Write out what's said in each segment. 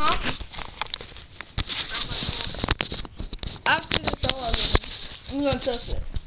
Huh? After this all, I'm gonna tilt it.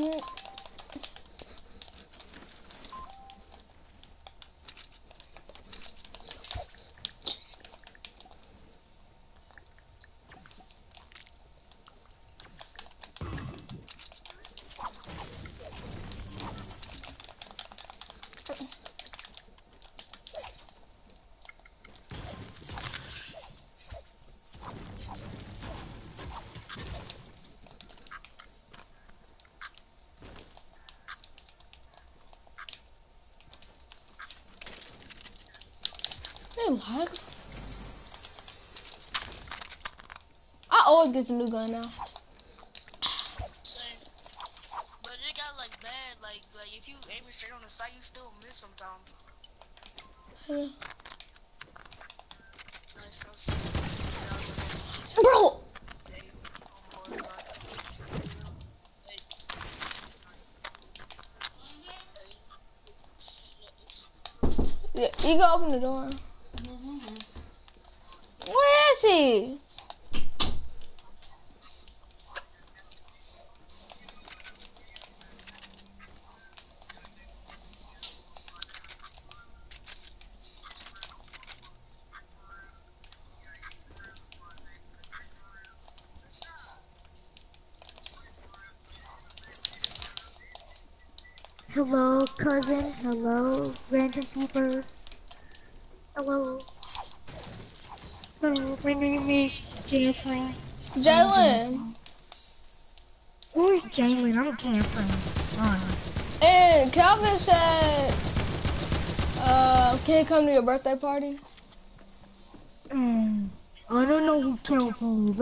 Trash. Lag. I always get the new gun now. But it got like bad, like like if you aim it straight on the sight, you still miss sometimes. Yeah. Nice, go see. Bro! Hey, my God. Hey. Hey. Yeah, you go open the door. Where is he? Hello, cousin. Hello, random people. Hello. Hello, my name is Jennifer. Jalen. Who's Jalen? I'm Jennifer. Oh. And Calvin said, uh, can he come to your birthday party? Mm, I don't know who Kelvin is.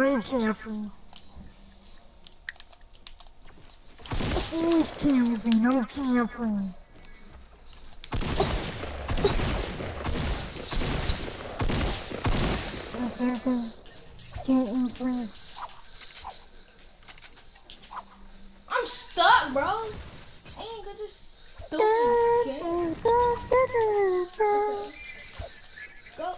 I'm Jennifer. Who's Kelvin? I'm Jennifer. Jennifer. I'm stuck, bro. I ain't. Go.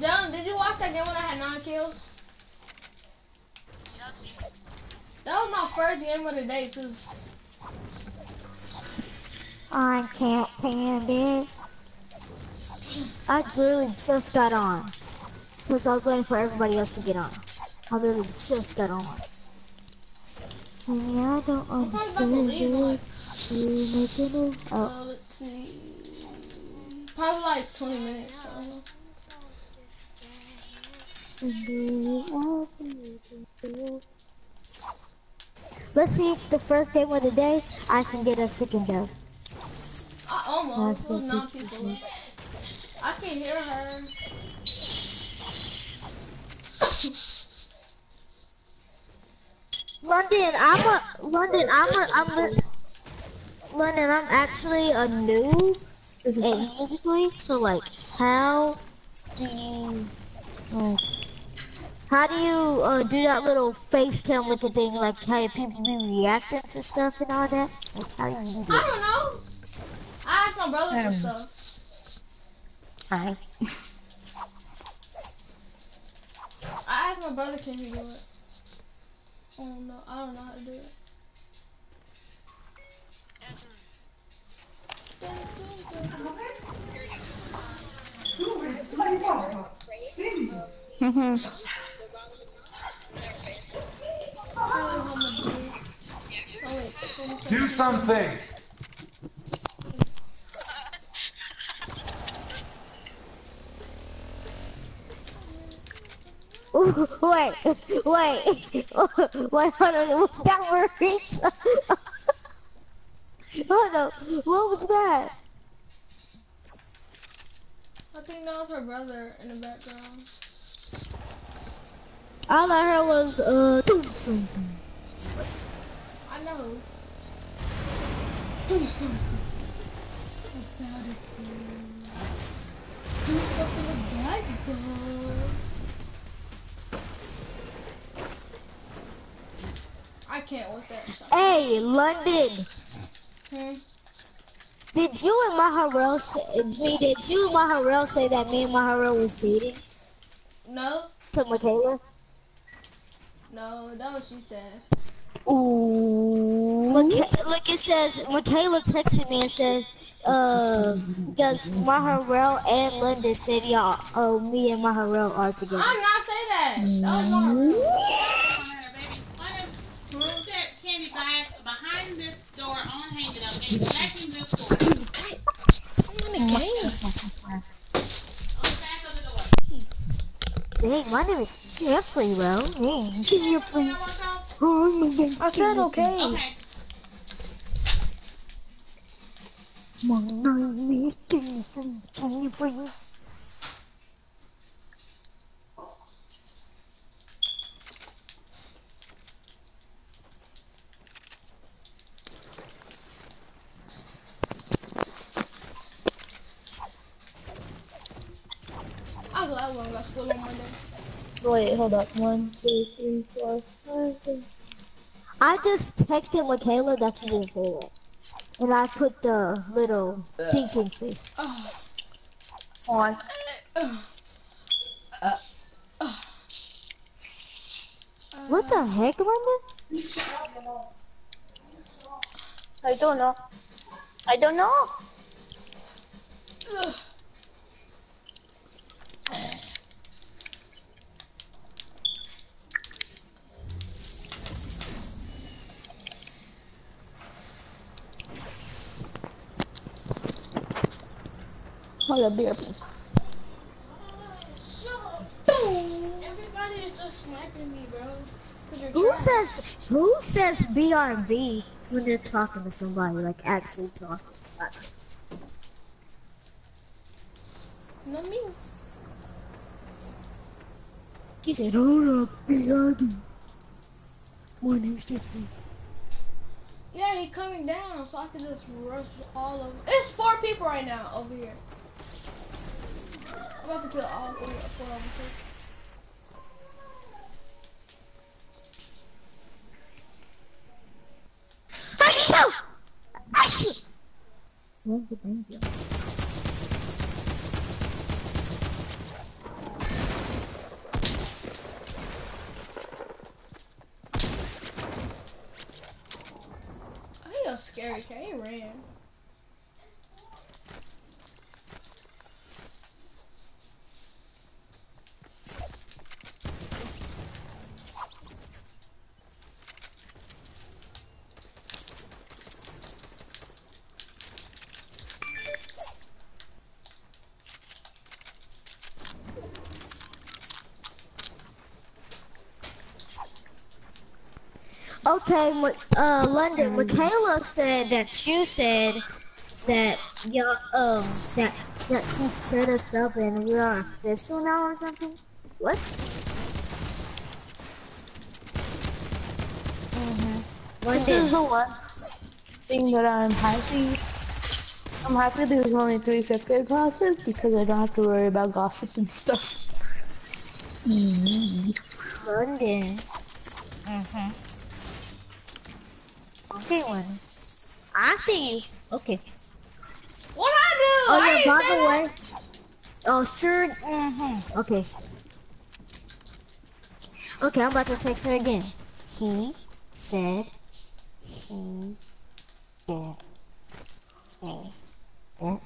John, did you watch that game when I had nine kills? Yeah, I see. My first game of the day too. I can't stand it. I literally just got on. Because I was waiting for everybody else to get on. I literally just got on. And yeah, I don't I'm probably about to understand it. You making it? Oh. uh, let's see, probably like 20 minutes. I. And then I'll be able to- Let's see if the first game of the day I can get a freaking dub. I almost. That's the There's nine people. I can hear her. London, I'm a London. I'm a I'm a London. I'm actually a noob at musical.ly. So like, how do you like? How do you uh, do that little face cam looking thing? Like how people be reacting to stuff and all that? Like how do you do I don't know. I asked my brother for Um, stuff. Hi. I asked my brother can he do it. I don't know. I don't know how to do it. Answer. Mhm. Probably how much do it. Oh wait. let me check. Do something. Wait, wait, wait, hold on, was that Marita? hold on, what was that? I think that was her brother in the background. All I heard was, uh, do something. I know. Do something about it. Do something about it. I can't with that. Hey, London, Hmm? did you and Maharel say, me, did you and Maharel say that me and Maharel was dating No, to Michaela? no, that was she said. Ooh. Micha- look, it says, Michaela texted me and said, uh, because Maharel and London said y'all, oh, me and Maharel are together. I'm not saying that. That was not real. baby. Move that candy glass behind this door on hang it up and vacuum this door. On the back of the door. Dang, my name is Jeffrey, bro. Hey, Jeffrey. That one, Charles? Oh my. I said okay. Okay. My name is Jeffrey. Jeffrey. I was glad when I got school on Monday. Wait, hold up. One, two, three, four, five, six. I just texted Michaela that you didn't say that. And I put the little thinking face. Oh, One. oh. Uh. Oh. What the heck, London? I don't know. I don't know. Hold up, beer, please. Everybody is just sniping me, bro. 'Cause you're Who trying. says who says BRB when they're talking to somebody, like actually talking? Not text. Not me. She said, hold up, BRB. My name's Jeffrey. Yeah, he's coming down, so I can just rush all of them. It's four people right now over here. I'm about to kill all three, uh, four of them. Achoo! Achoo! Where's the danger? Oh, he scary. He ran. Okay, uh, London. Michaela said that you said that y'all um that that she set us up and we are official now or something. What? Mm-hmm. This is the one thing that I'm happy. I'm happy there's only three fifth grade classes because I don't have to worry about gossip and stuff. London. Mm-hmm. Okay, London. I see. Okay. What I do? Oh I yeah, by the that. way. Oh sure. Mm-hmm. Okay. Okay, I'm about to text her again. He said he did a that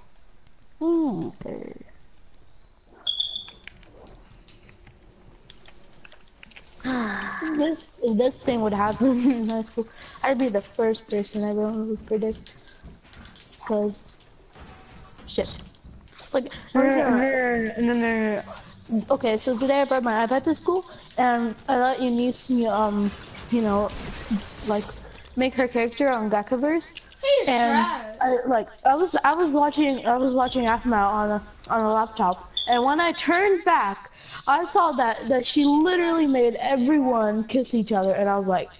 either. This if this thing would happen in high school, I'd be the first person everyone would predict. Cause shit. Like no, no, no, no, no, no, no. Okay, so today I brought my iPad to school and I let Eunice um you know like make her character on Gachaverse He's and. I like I was I was watching I was watching Aftermath on a on a laptop and when I turned back I saw that that she literally made everyone kiss each other and I was like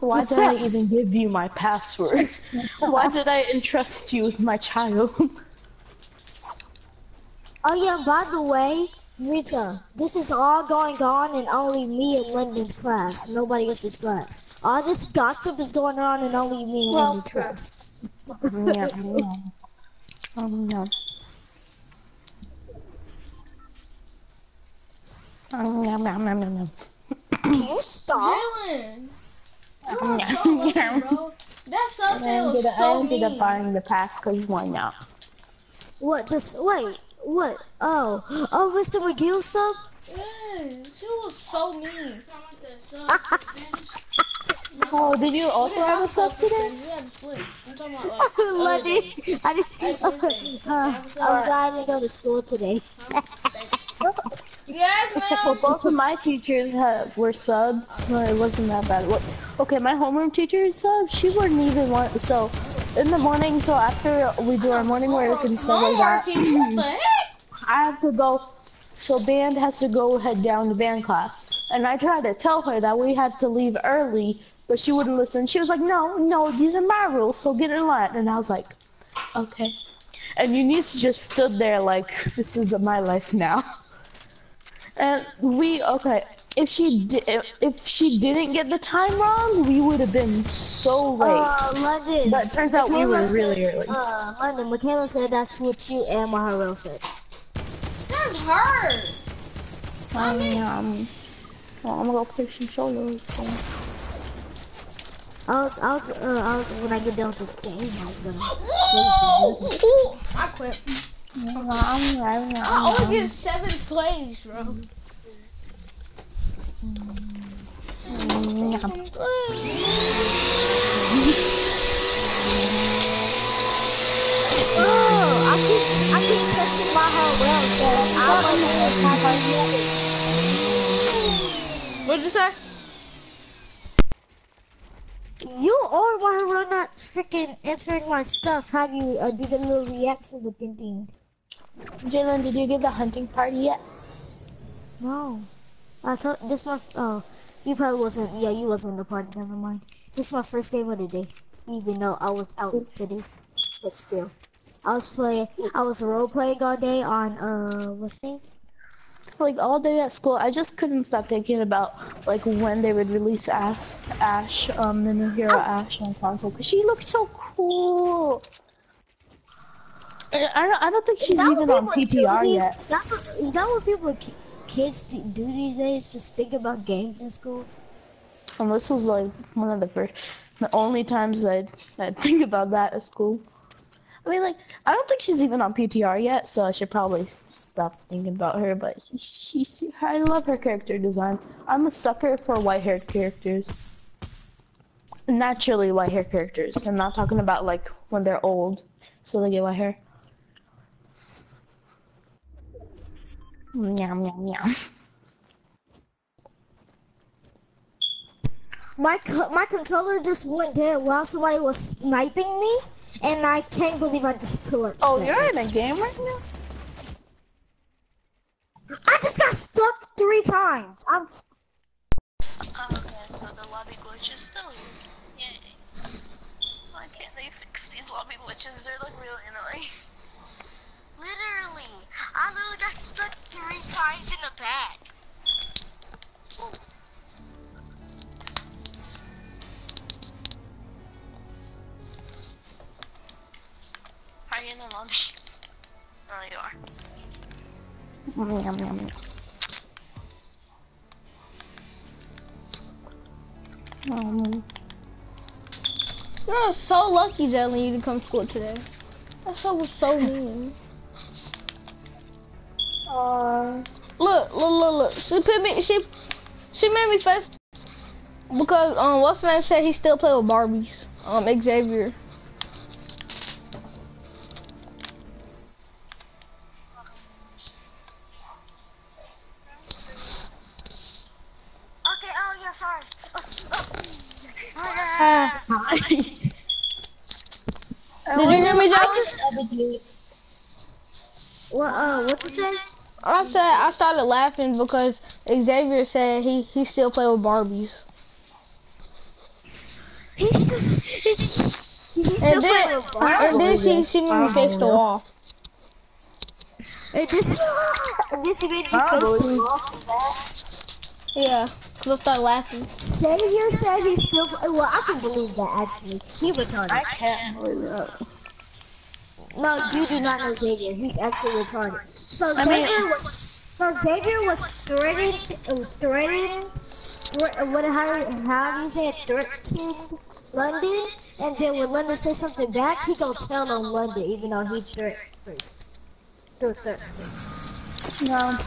why did I even give you my password? Why did I entrust you with my child? Oh yeah, by the way, Rita, this is all going on in only me and Lyndon's class. Nobody else's class. All this gossip is going on in only me and Well, Lyndon's class. yeah, yeah. Um, no. Um, yum, yum, yum, yum, yum. Can you stop? Jalen. You are so lucky, bro. That I subtail was ended, up, I so ended up mean. buying the pack because why not? What? This? Wait. What? Oh. Oh, Mr. McGill sub? Yeah, she was so mean. Oh, did you also We didn't have a sub sub today? We had a split. I'm talking about like the other Lundy. day. I just. Uh, I'm glad I didn't go to school today. Yes, Well, ma'am. both of my teachers had, were subs. No, it wasn't that bad. What? Okay, my homeroom teacher is sub. She wouldn't even want. So, in the morning, so after we do our morning work and stuff like that, teacher, what the heck? I have to go. So band has to go head down to band class, and I tried to tell her that we had to leave early, but she wouldn't listen. She was like, "No, no, these are my rules, so get in line." And I was like, "Okay." And Eunice just stood there like, "This is my life now." And we okay. If she di- if, if she didn't get the time wrong, we would have been so late. Uh, London. but it turns out we were Michaela really early. Uh, London. Michaela said that's what you and Maharel said. That's her. Um, um, well, I'm gonna go play some solos. So. I was, I was, uh, I was when I get down to this game, I was gonna say. Whoa! Ooh, I quit. I only get seven plays, bro. Seven Oh, I keep, I keep texting Maharel saying I love you, happy this. What'd you say? You or Maharel not freaking answering my stuff. Have you uh, do the little reaction looking thing? Jalen, did you get the hunting party yet? No, I told this my. Oh, you probably wasn't. Yeah, you wasn't in the party. Never mind. This is my first game of the day, even though I was out today, but still. I was playing. I was role playing all day on uh what's name? Like all day at school, I just couldn't stop thinking about like when they would release Ashe, Ashe, um, the new hero Ashe on console, cause she looks so cool. I I don't, I don't think she's even on PTR these- yet. That's what, is that what people kids do do these days? Just think about games in school. And this was like one of the first, the only times I'd, I'd think about that at school. I mean, like, I don't think she's even on PTR yet, so I should probably stop thinking about her. But she, she, I love her character design. I'm a sucker for white-haired characters. Naturally white-haired characters. I'm not talking about like when they're old, so they get white hair. Yum yum yum. My co- my controller just went dead while somebody was sniping me, and I can't believe I just killed. Oh, you're in a game right now? I just got stuck three times. I'm. s- Oh, okay, so the lobby glitch is still here. Yay. Why can't they fix these lobby glitches? They're like really annoying. Literally, I literally got stuck three times in the back. Oh. Are you in the lobby? Oh, you are. Yum, yum, yum. Um, You're so lucky, Dylan, you didn't come to school today. That shit was so mean. uh, Look, look, look, look. She put me. She, she made me face because um, what's the name said he still play with Barbies. Um, Xavier. Dylan? What? Uh, what you say? I said I started laughing because Xavier said he he still play with Barbies. He's just. He's just. He's still And then, with Barbies. and then she she made me face the wall. And this. And this made me face the wall for. Yeah, cause I started laughing. Xavier said he's still. Well, I can believe that actually. He retarded. I can't believe that. No, you do not know Xavier. He's actually retarded. So I mean- Xavier was. So Xavier was threatened. Threatened. Thre- what? How? How do you say it? Threatened London, and then when London says something back, he gonna tell on London, even though he threat first. First. No.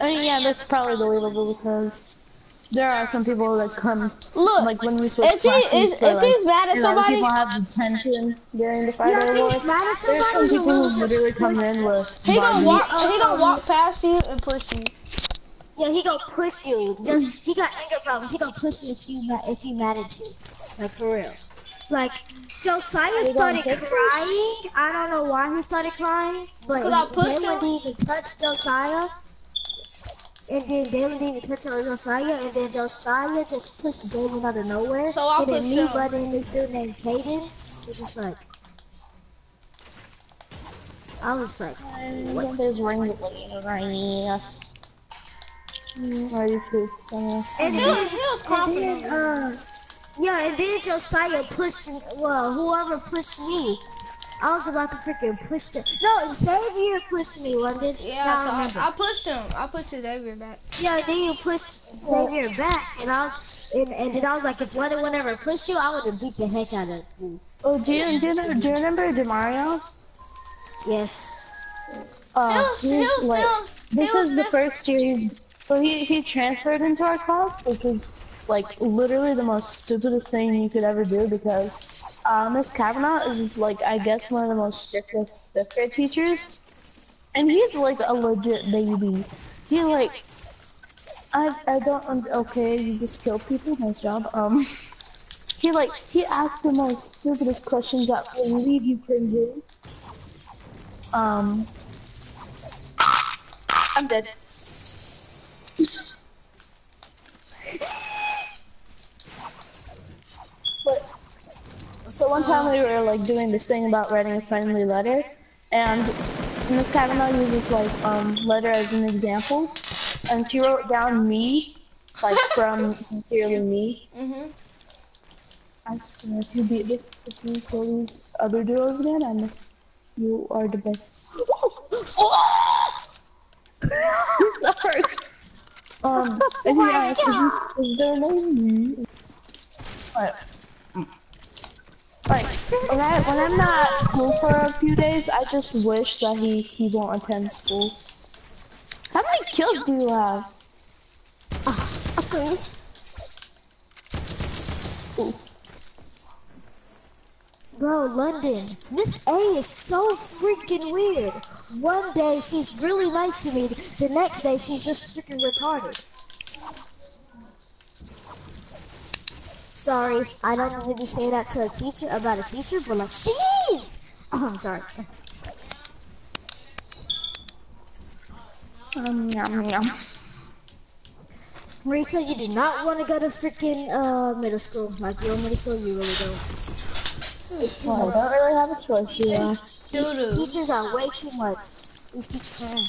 I mean, yeah, that's probably believable because there are some people that come, Look, like when we switch if he is for, if like, he's mad at you know, somebody, people have detention during the fight. Yeah, Friday if he's mad at There's somebody, some people who literally come push- in with he gonna bodies. walk he gonna walk past you and push you. Yeah, he gonna push you. Just he got anger problems. He gonna push you if you mad if he mad at you. Like for real. Like so Josiah started crying. I don't know why he started crying, but Cause I didn't even touch Josiah. And then Damon didn't even touch on Josiah, and then Josiah just pushed Damon out of nowhere. So and then pushed me him. butting this dude named Caden was just like, I was like, What? There's ring yes. Are you too? And then, was- he was and then, uh, yeah, and then Josiah pushed, well, whoever pushed me, I was about to freaking push them. No, Xavier pushed me, London. Yeah, now so I I, remember. I pushed him. I pushed Xavier back. yeah, and then you pushed Xavier back, and I was, and, and then I was like, if London would ever push you, I would have beat the heck out of you. Oh, do you, do you, know, do you remember Demario? Yes. Uh, He was- he he's was like, still- he this was is the first year he's, so he, he transferred into our class, which was like literally the most stupidest thing you could ever do because uh, Miss Kavanaugh is like, I guess one of the most strictest fifth grade teachers. And he's like a legit baby. He like, I, I don't, okay, you just killed people, nice job. Um, he like, he asked the most stupidest questions that will leave you cringing. Um, I'm dead. So one time we were like doing this thing about writing a friendly letter, and Miss Kavanaugh uses like um letter as an example, and she wrote down me, like from sincerely me. Mhm. I swear, if you beat this, if you kill these other duos again, and you are the best. Sorry. Um, and he asked, is, is their name me? But, like, when, I, when I'm not at school for a few days, I just wish that he, he won't attend school. How many kills do you have? Okay. Ooh. Bro, London, Miss A is so freaking weird. One day she's really nice to me, the next day she's just freaking retarded. Sorry, I don't need to say that to a teacher about a teacher, but like, jeez! Oh, I'm sorry. Um, yum, yum. Marisa, you do not want to go to freaking uh middle school. Like your middle school, you really don't. It's too Well, I don't really have a choice, do I? These Doo-doo. teachers are way too much. These teachers, mm.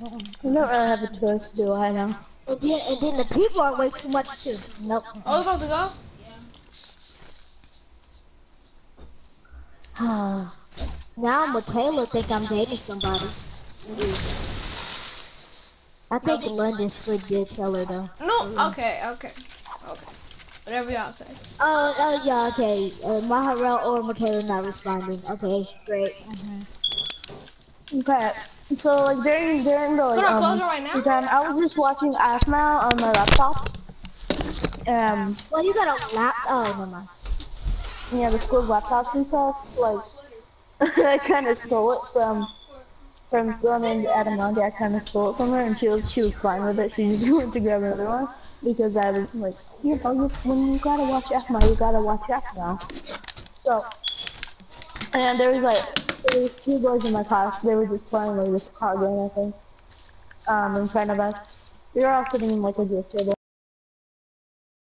I don't really have a choice, do I now? and then and then the people are way too much too. Nope. Oh, about to go? Now Michaela think I'm dating somebody. I think London Slick did tell her though. No. Okay. Okay. Okay. Whatever y'all say. Oh, oh yeah, okay. Uh, Maharel or Michaela not responding. Okay, great. Okay. So like during during the like, Put our um, right now? free time, I was just watching Aphmau on my laptop. Um, Well, you got a laptop. Oh, never mind. Yeah, the school's laptops and stuff. Like, I kind of stole it from from this girl named Adamonde. I kind of stole it from her, and she was she was fine with it. She just went to grab another one because I was like, you know, you, when you gotta watch Aphmau, you gotta watch Aphmau. So, and there was like there was two boys in my class. They were just playing like this card game, I think, um, in front of us. We were all sitting in like a gift table.